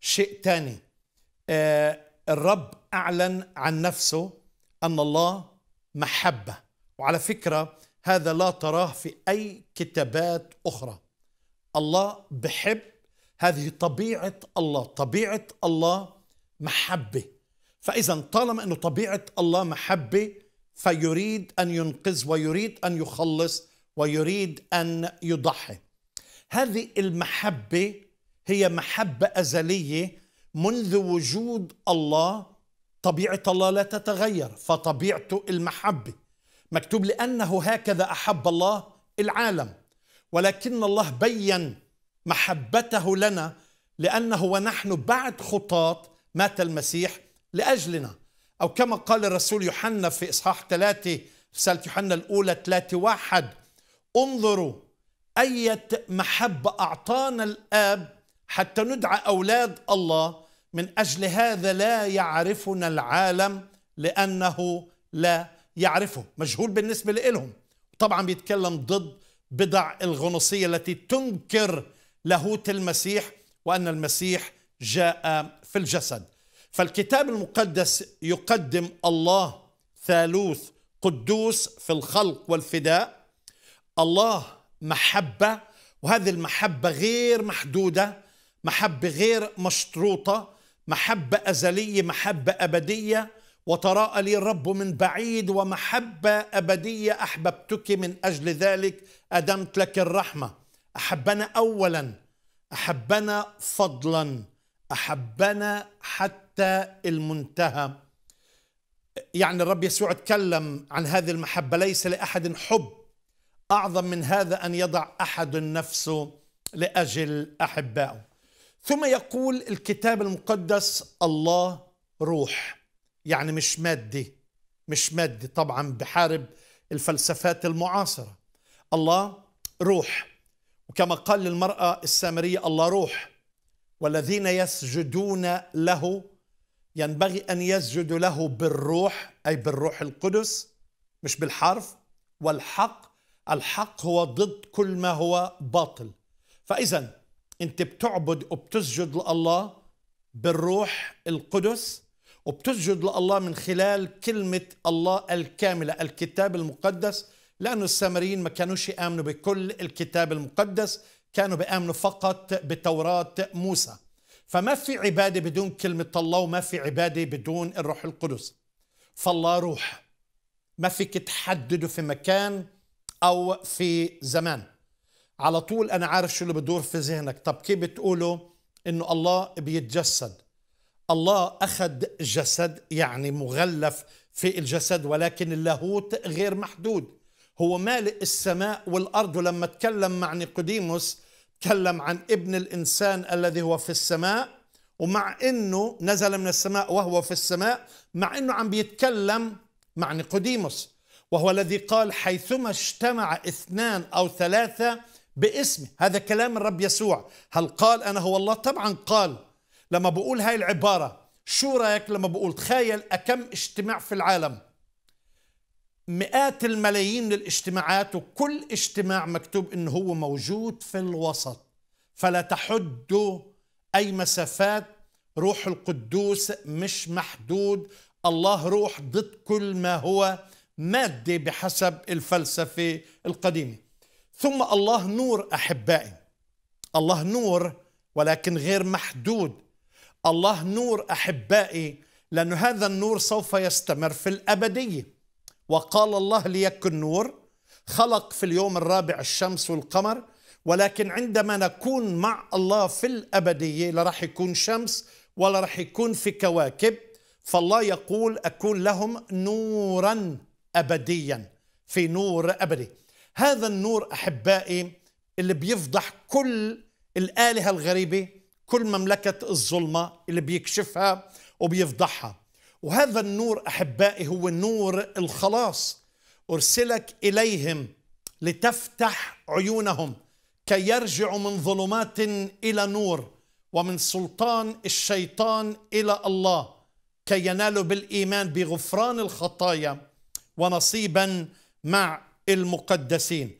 شيء تاني. آه الرب أعلن عن نفسه أن الله محبة. وعلى فكرة هذا لا تراه في أي كتابات أخرى. الله بحب هذه طبيعة الله. طبيعة الله محبة. فإذا طالما أنه طبيعة الله محبة فيريد أن ينقذ ويريد أن يخلص ويريد أن يضحي. هذه المحبة هي محبة أزلية منذ وجود الله طبيعة الله لا تتغير فطبيعته المحبة. مكتوب لأنه هكذا أحب الله العالم. ولكن الله بين محبته لنا لأنه ونحن بعد خطاط مات المسيح لأجلنا. أو كما قال الرسول يوحنا في إصحاح ثلاثة رسالة يوحنا الأولى ثلاثة واحد انظروا أية محبة أعطانا الآب حتى ندعى أولاد الله من أجل هذا لا يعرفنا العالم لأنه لا يعرفه مجهول بالنسبة لهم طبعا بيتكلم ضد بدع الغنوصية التي تنكر لاهوت المسيح وأن المسيح جاء في الجسد. فالكتاب المقدس يقدم الله ثالوث قدوس في الخلق والفداء. الله محبة وهذه المحبة غير محدودة محبة غير مشروطة محبة أزلية محبة أبدية. وتراءى لي الرب من بعيد ومحبة أبدية أحببتك من أجل ذلك. أدمت لك الرحمة. أحبنا أولا أحبنا فضلا أحبنا حتى المنتهى. يعني الرب يسوع تكلم عن هذه المحبة. ليس لأحد حب أعظم من هذا أن يضع أحد نفسه لأجل أحبائه. ثم يقول الكتاب المقدس الله روح يعني مش مادي مش مادي طبعا بحارب الفلسفات المعاصرة. الله روح وكما قال للمرأة السامرية الله روح والذين يسجدون له ينبغي أن يسجدوا له بالروح أي بالروح القدس مش بالحرف والحق الحق هو ضد كل ما هو باطل. فإذا أنت بتعبد وبتسجد لله بالروح القدس وبتسجد لله من خلال كلمة الله الكاملة الكتاب المقدس لأن السامريين ما كانوش يآمنوا بكل الكتاب المقدس كانوا بيآمنوا فقط بتوراة موسى. فما في عبادة بدون كلمة الله وما في عبادة بدون الروح القدس. فالله روح. ما فيك تحدده في مكان أو في زمان. على طول أنا عارف شو اللي بدور في ذهنك. طب كيف بتقولوا إنه الله بيتجسد؟ الله أخذ جسد يعني مغلف في الجسد ولكن اللاهوت غير محدود. هو مالئ السماء والأرض ولما تكلم مع نيقوديموس تكلم عن ابن الإنسان الذي هو في السماء ومع أنه نزل من السماء وهو في السماء مع أنه عم بيتكلم مع نيقوديموس. وهو الذي قال حيثما اجتمع اثنان أو ثلاثة باسمه هذا كلام الرب يسوع. هل قال أنا هو الله؟ طبعا قال. لما بقول هاي العبارة شو رأيك لما بقول تخيل أكم اجتماع في العالم؟ مئات الملايين من الاجتماعات وكل اجتماع مكتوب إنه هو موجود في الوسط. فلا تحدوا أي مسافات. روح القدوس مش محدود. الله روح ضد كل ما هو مادي بحسب الفلسفة القديمة. ثم الله نور أحبائي. الله نور ولكن غير محدود. الله نور أحبائي لأن هذا النور سوف يستمر في الأبدية. وقال الله ليكن نور خلق في اليوم الرابع الشمس والقمر ولكن عندما نكون مع الله في الأبدية لا راح يكون شمس ولا راح يكون في كواكب فالله يقول أكون لهم نورا أبديا في نور أبدي. هذا النور أحبائي اللي بيفضح كل الآلهة الغريبة كل مملكة الظلمة اللي بيكشفها وبيفضحها. وهذا النور أحبائي هو نور الخلاص. أرسلك إليهم لتفتح عيونهم كي يرجعوا من ظلمات إلى نور ومن سلطان الشيطان إلى الله كي ينالوا بالإيمان بغفران الخطايا ونصيبا مع المقدسين.